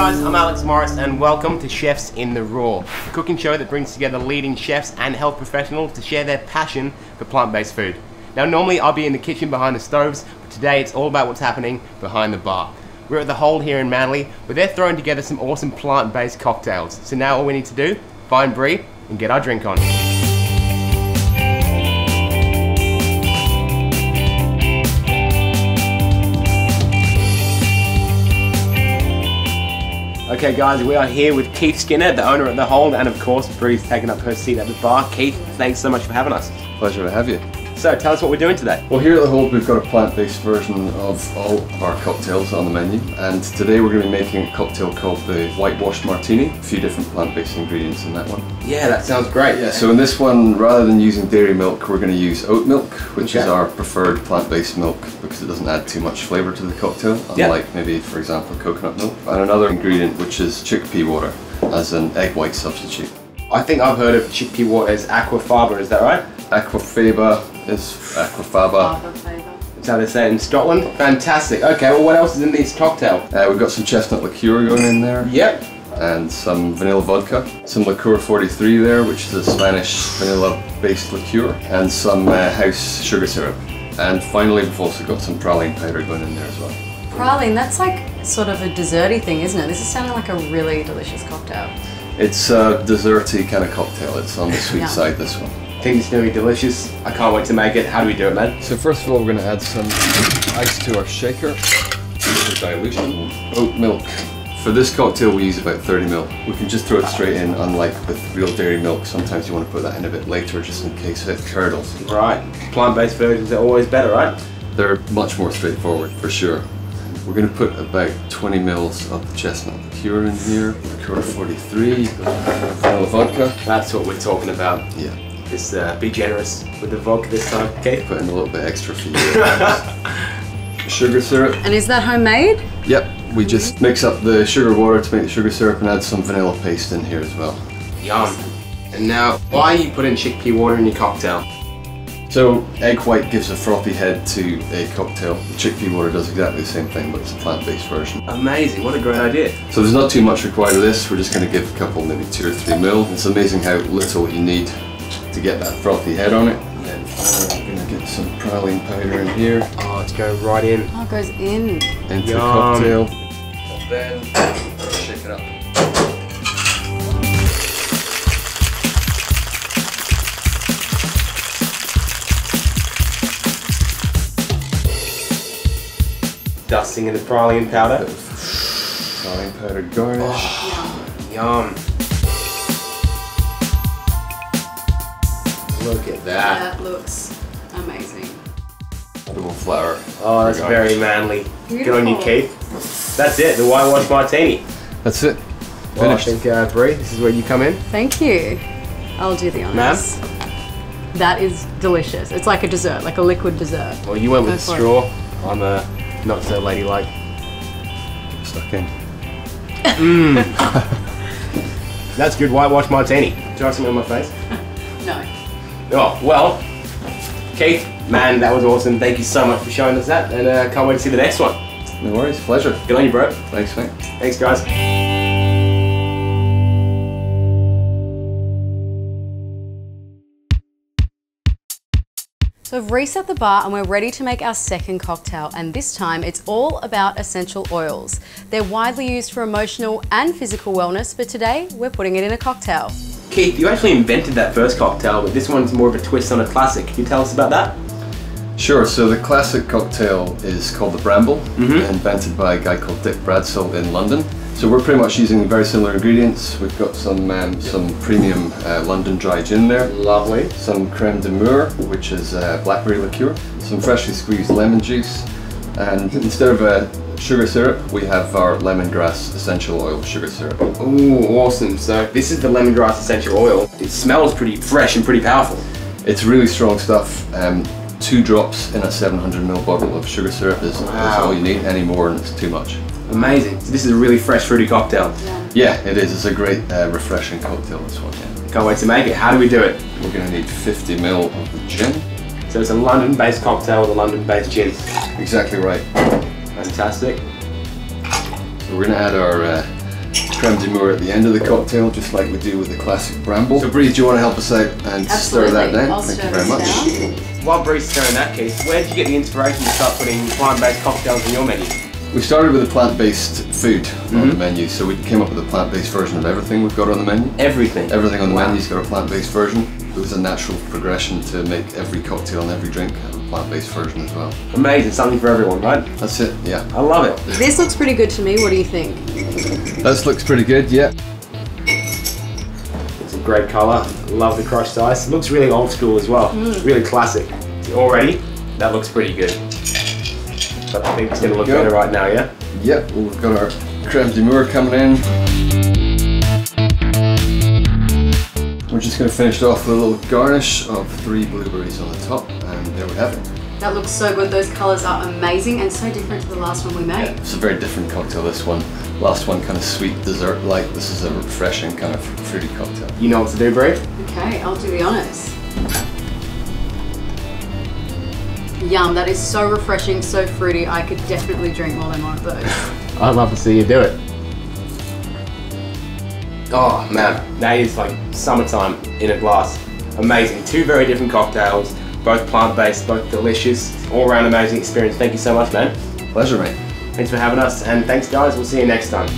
guys, I'm Alex Morris and welcome to Chefs in the Raw, a cooking show that brings together leading chefs and health professionals to share their passion for plant-based food. Now normally I'll be in the kitchen behind the stoves, but today it's all about what's happening behind the bar. We're at the Hold here in Manly, where they're throwing together some awesome plant-based cocktails. So now all we need to do, find Brie and get our drink on. Okay guys, we are here with Keith Skinner, the owner at The Hold, and of course Brie's taken up her seat at the bar. Keith, thanks so much for having us. Pleasure to have you. So tell us what we're doing today. Well, here at the Hold, we've got a plant-based version of all of our cocktails on the menu, and today we're going to be making a cocktail called the Whitewashed Martini. A few different plant-based ingredients in that one. Yeah, that sounds great. Yeah, so in this one, rather than using dairy milk, we're going to use oat milk, which is our preferred plant-based milk because it doesn't add too much flavour to the cocktail, Yeah. unlike maybe, for example, coconut milk. And another ingredient, which is chickpea water, as an egg white substitute. I think I've heard of chickpea water as aquafaba, is that right? Aquafaba is aquafaba. That's how they say it in Scotland. Fantastic. Okay, well what else is in this cocktail? Uh, we've got some chestnut liqueur going in there. Yep. and some vanilla vodka, some Licor 43 there, which is a Spanish vanilla-based liqueur, and some uh, house sugar syrup. And finally, we've also got some praline powder going in there as well. Praline, that's like sort of a desserty thing, isn't it? This is sounding like a really delicious cocktail. It's a desserty kind of cocktail. It's on the sweet Yeah. side, this one. I think it's gonna be delicious. I can't wait to make it. How do we do it, man? So first of all, we're going to add some ice to our shaker dilution. Oat milk. For this cocktail, we use about 30 ml. We can just throw it straight in, unlike with real dairy milk. Sometimes you want to put that in a bit later, just in case it curdles. Right. Plant-based versions are always better, right? They're much more straightforward, for sure. We're going to put about 20 mils of the chestnut liqueur in here. Licor 43, vanilla vodka. That's what we're talking about. Yeah, Just uh, be generous with the vodka this time, okay? put in a little bit extra for you. sugar syrup. And is that homemade? Yep, we just mix up the sugar water to make the sugar syrup and add some vanilla paste in here as well. Yum. And now, why are you putting chickpea water in your cocktail? So, egg white gives a frothy head to a cocktail. The chickpea water does exactly the same thing, but it's a plant-based version. Amazing, what a great idea. So there's not too much required of this, we're just going to give a couple, maybe two or three mil. It's amazing how little you need to get that frothy head on it. And then finally we're going to get some praline powder in here Oh, it's going right in. Oh, it goes in. into the cocktail. And then shake it up. Dusting in the praline powder. Praline powder garnish. Oh, yum. Look at that. That looks amazing. Double flower. Oh, that's very manly. Good on you, Beautiful. Keith. That's it, the whitewash martini. That's it. Well, I think, uh, Brie, this is where you come in. Thank you. I'll do the honors. Ma'am? That is delicious. It's like a dessert, like a liquid dessert. Well, you went with Go for it. straw. I'm a not so ladylike. Stuck in. That's good whitewash martini. Do you have something on my face? No. Oh, well, Keith, man, that was awesome. Thank you so much for showing us that, and uh, can't wait to see the next one. No worries, pleasure. Good on you, bro. Thanks, mate. Thanks, guys. So I've reset the bar and we're ready to make our second cocktail and this time it's all about essential oils. They're widely used for emotional and physical wellness but today we're putting it in a cocktail. Keith, you actually invented that first cocktail, but this one's more of a twist on a classic. Can you tell us about that? Sure, so the classic cocktail is called the Bramble, invented by a guy called Dick Bradsell in London. So we're pretty much using very similar ingredients. We've got some um, some premium uh, London dry gin there, Lovely. some creme de mure, which is uh, blackberry liqueur, some freshly squeezed lemon juice, and instead of a sugar syrup, we have our lemongrass essential oil sugar syrup. Ooh, awesome. So this is the lemongrass essential oil. It smells pretty fresh and pretty powerful. It's really strong stuff. Um, two drops in a 700 ml bottle of sugar syrup is, is all you need. Any more and it's too much. Amazing. So this is a really fresh fruity cocktail. Yeah, it is. It's a great uh, refreshing cocktail, this one, yeah. Can't wait to make it. How do we do it? We're going to need 50 ml of the gin. So it's a London-based cocktail with a London-based gin. Exactly right. Fantastic. So we're going to add our uh, creme de mure at the end of the cocktail, just like we do with the classic bramble. So Brie, do you want to help us out and stir that Absolutely. down? I'll Thank stir you very much. down. While Brie's stirring that, Keith, where did you get the inspiration to start putting plant-based cocktails in your menu? We started with a plant-based food on Mm-hmm. the menu, so we came up with a plant-based version of everything we've got on the menu. Everything. Everything on the Wow. menu's got a plant-based version. It was a natural progression to make every cocktail and every drink have a plant-based version as well. Amazing, something for everyone, right? That's it, yeah. I love it. This looks pretty good to me. What do you think? This looks pretty good, yeah. It's a great colour. Love the crushed ice. It looks really old school as well. Really classic. Already, that looks pretty good. But I think it's going to look Go. better right now, yeah? Yep, well, we've got our creme de mure coming in. We're just going to finish it off with a little garnish of three blueberries on the top, and there we have it. That looks so good. Those colours are amazing and so different to the last one we made. It's a very different cocktail, this one. Last one kind of sweet dessert like. This is a refreshing kind of fruity cocktail. You know what to do, Brie? Okay, I'll do the honours. Yum, that is so refreshing, so fruity. I could definitely drink more than one of those. I'd love to see you do it. Oh man, that is like summertime in a glass. Amazing. Two very different cocktails, both plant-based, both delicious. All around amazing experience. Thank you so much, man. Pleasure, mate. Thanks for having us, and thanks, guys. We'll see you next time.